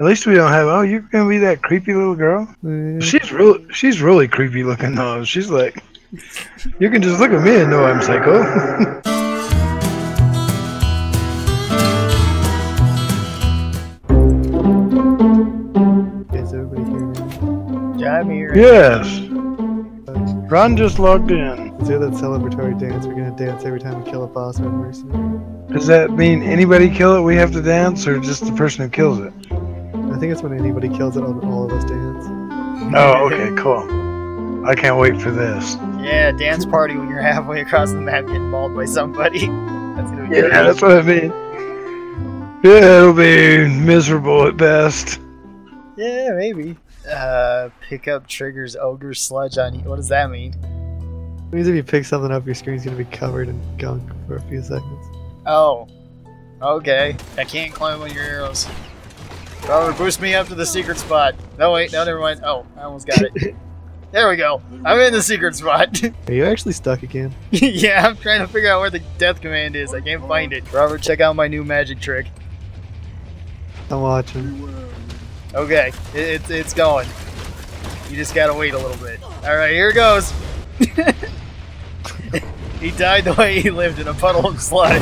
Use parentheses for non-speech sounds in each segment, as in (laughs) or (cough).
At least we don't have. Oh, you're gonna be that creepy little girl. She's real. She's really creepy looking though. She's like, you can just look at me and know I'm psycho. Is everybody here? Yeah, I'm here. yes. Ron just logged in. Let's do that celebratory dance. We're gonna dance every time we kill a boss or a mercenary. Does that mean anybody kill it? We have to dance, or just the person who kills it? I think it's when anybody kills it, all, all of us dance. Oh, okay, cool. I can't wait for this. Yeah, dance party when you're halfway across the map getting mauled by somebody. (laughs) That's gonna be Yeah, great. that's what I mean. Yeah, it'll be miserable at best. Yeah, maybe. Uh, pick up triggers ogre sludge on you. What does that mean? It means if you pick something up, your screen's gonna be covered in gunk for a few seconds. Oh, okay. I can't climb on your arrows. Robert, boost me up to the secret spot. No, wait, no, never mind. Oh, I almost got it. (laughs) there we go. I'm in the secret spot. (laughs) Are you actually stuck again? yeah, I'm trying to figure out where the death command is. I can't find it. Robert, check out my new magic trick. I'm watching. Okay, it, it's it's going. You just gotta wait a little bit. All right, here it goes. (laughs) he died the way he lived in a puddle of sludge.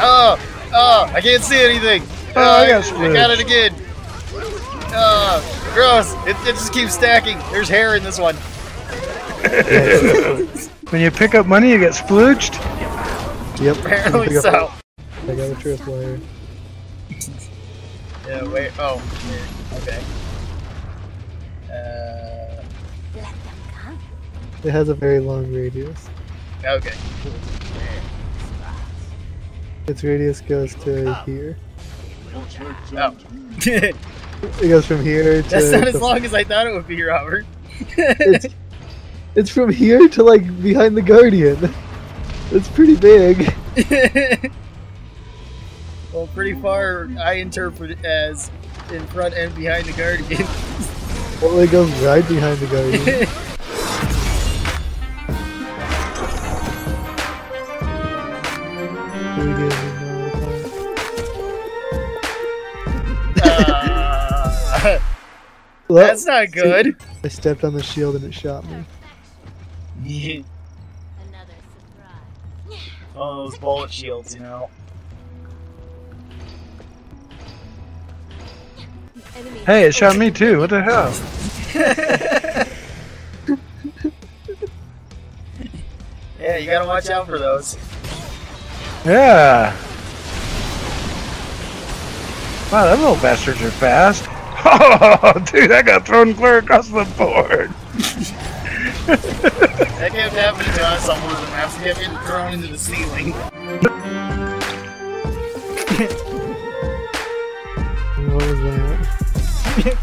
Oh, oh, I can't see anything. Oh, I got I got it again. Oh, gross. It, it just keeps stacking. There's hair in this one. (laughs) When you pick up money, you get splooged. Yep. Apparently Pick up- so. I got a tripwire. Yeah, wait. Oh, here. Okay. Uh, It has a very long radius. okay. Its radius goes to here. Oh. (laughs) It goes from here to. That's not as long as I thought it would be, Robert. It's, it's from here to like behind the guardian. It's pretty big. (laughs) well, pretty far, I interpret it as in front and behind the guardian. (laughs) Well, it goes right behind the guardian. Do we get Well, that's not good. I stepped on the shield and it shot me. Another surprise. oh, those bullet shields, you know. Hey, it shot me too. What the hell? (laughs) yeah, you gotta watch out for those. Yeah. Wow, them little bastards are fast. Oh, (laughs) dude, I got thrown clear across the board. That kept happening to us on one of the maps. We kept getting thrown into the ceiling. What was that?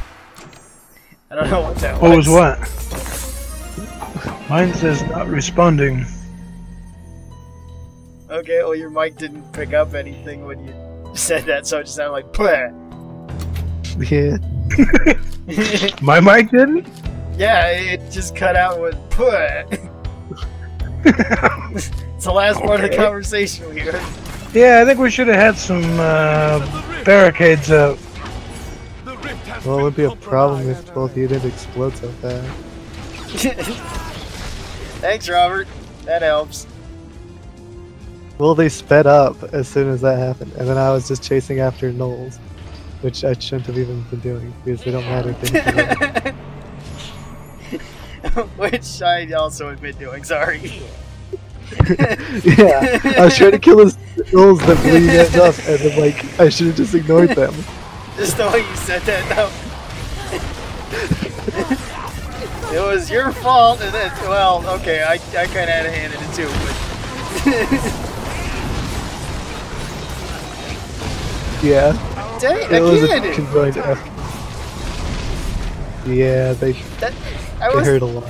I don't know what that was. What was what? Mine says not responding. Okay, well, your mic didn't pick up anything when you said that, so it just sounded like Pleh. Yeah. (laughs) My mic didn't? Yeah, it just cut out with put. (laughs) It's the last part of the conversation we heard. Yeah, I think we should have had some uh, barricades up. Well, it would be a problem if both of you didn't explode so fast. (laughs) Thanks, Robert. That helps. Well, they sped up as soon as that happened, and then I was just chasing after gnolls, which I shouldn't have even been doing because they don't matter. If they hit the road. Which I also admit doing, sorry. yeah, I was trying to kill his gnolls that bleed end up, and then like I should have just ignored them. Just the way you said that, though. it was your fault, and then, well, okay, I, I kind of had a hand in it too, but. (laughs) Yeah, Dang, it was a again! conjoined F. Yeah, they That, I they was. hurt a lot.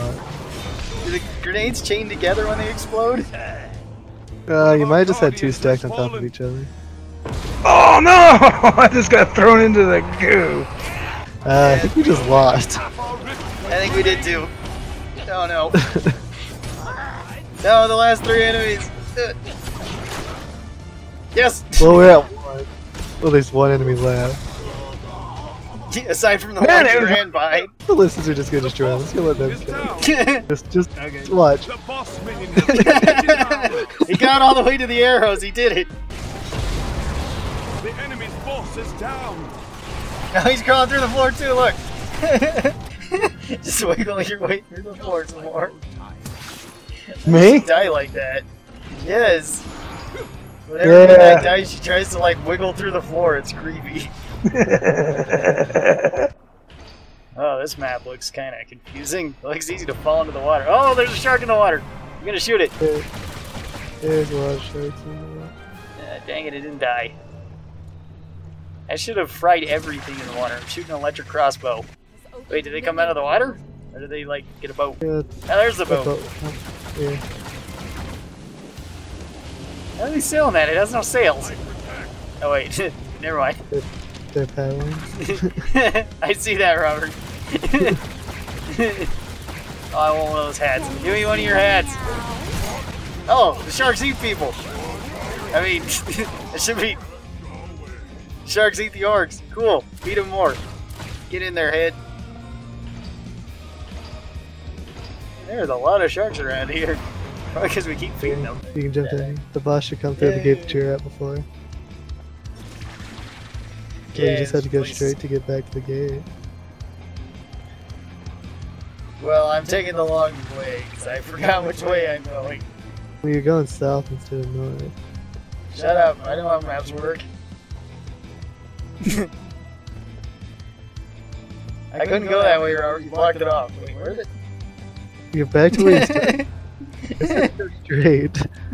Do the grenades chain together when they explode? Uh, you might have just had two stacked on top of each other. Oh no! (laughs) I just got thrown into the goo. Uh, I think we just lost. I think we did too. Oh no. (laughs) no, the last three enemies. (laughs) Yes! well, we're at one. Well, there's one enemy left. (laughs) Aside from the Man, one it you was- ran by. The listeners are just gonna destroy us. Let's go let them It's (laughs) kill. Just, just okay. watch. The boss minion has been taken down. He got all the way to the air arrows. He did it. The enemy's boss is down. Now he's crawling through the floor too. Look. (laughs) Just wiggle your way through the floor some more. Me? Die like that. Yes. Whenever Yeah. that dies, she tries to like wiggle through the floor. It's creepy. (laughs) Oh, this map looks kind of confusing. It looks easy to fall into the water. Oh, there's a shark in the water. I'm gonna shoot it. There, there's a lot of sharks in there. Uh, dang it, it didn't die. I should have fried everything in the water. I'm shooting an electric crossbow. Wait, did they come out of the water? Or did they, like, get a boat? Yeah, Oh, there's the the boat. boat. Yeah. How are they sailing that? It has no sails. Oh, wait. (laughs) Never mind. They're paddling. (laughs) I see that, Robert. (laughs) oh, I want one of those hats. Give me one of your hats. Oh, the sharks eat people. I mean, it should be. Sharks eat the orcs. Cool. Feed them more. Get in there, head. There's a lot of sharks around here. Probably (laughs) because we keep feeding them. You can jump in. The boss should come through the gate that you were at before. So you just had to go please. straight to get back to the gate. Well, I'm taking the long way because I forgot which way I'm going. Well, you're going south instead of north. Shut up. I don't know how maps work. (laughs) I couldn't go that way, Robert. You blocked it off. Wait, where is it? You're back to where you started. (laughs) straight. (laughs)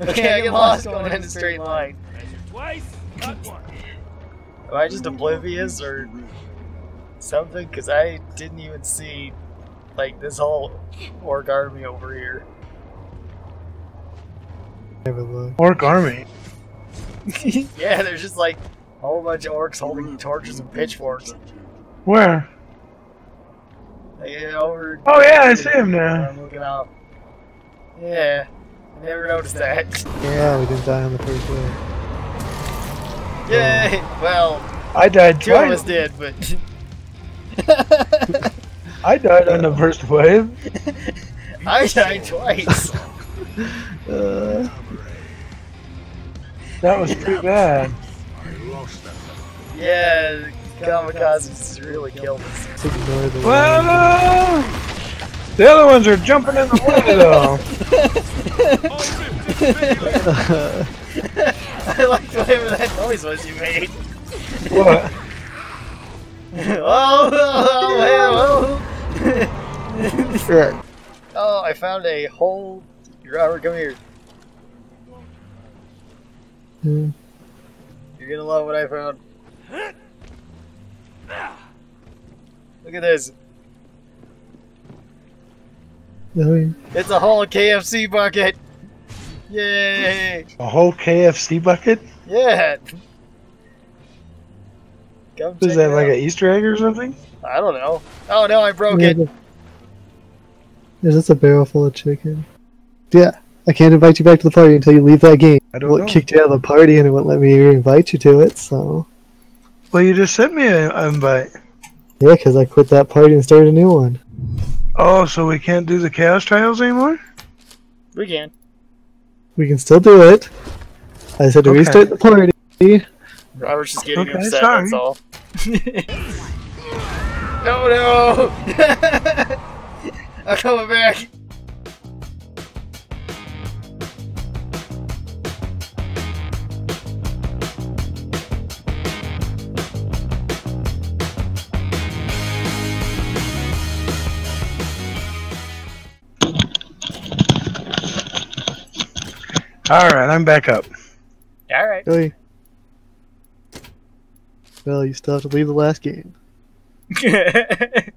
okay, I get lost going in a straight line. Measure twice, cut once. Am I just oblivious or something? Because I didn't even see like this whole orc army over here. Never look. Orc army. (laughs) yeah, there's just like a whole bunch of orcs holding torches and pitchforks. Where? Yeah, over. Oh yeah, I see him now. I'm looking out. Yeah, I never noticed that. Yeah, we didn't die on the first way. Yay! Well, I died two of us twice. did, but (laughs) I died on the first wave. I died twice. Uh, (laughs) That was too bad. Yeah, kamikazes really killed us. just ignore the Well, line. the other ones are jumping in the way though. (laughs) (laughs) I liked whatever that noise was you made. What? (laughs) oh, oh, oh, Right. oh, I found a whole. Robert, come here. Hmm. You're gonna love what I found. Look at this. Oh, yeah. It's a whole KFC bucket. Yay! A whole KFC bucket? Yeah. Come Is that like out. an Easter egg or something? I don't know. Oh no, I broke it. Is this a barrel full of chicken? Yeah, I can't invite you back to the party until you leave that game. I don't Well, know. it kicked you out of the party and it wouldn't let me invite you to it, so. Well, you just sent me an invite. Yeah, because I quit that party and started a new one. Oh, so we can't do the chaos trials anymore? We can. We can still do it. I said to Okay. restart the party. Robert's just getting Okay, upset, sorry. that's all. (laughs) no, no! (laughs) I'm coming back! Alright, I'm back up. Alright. Really? Well, you still have to leave the last game. (laughs)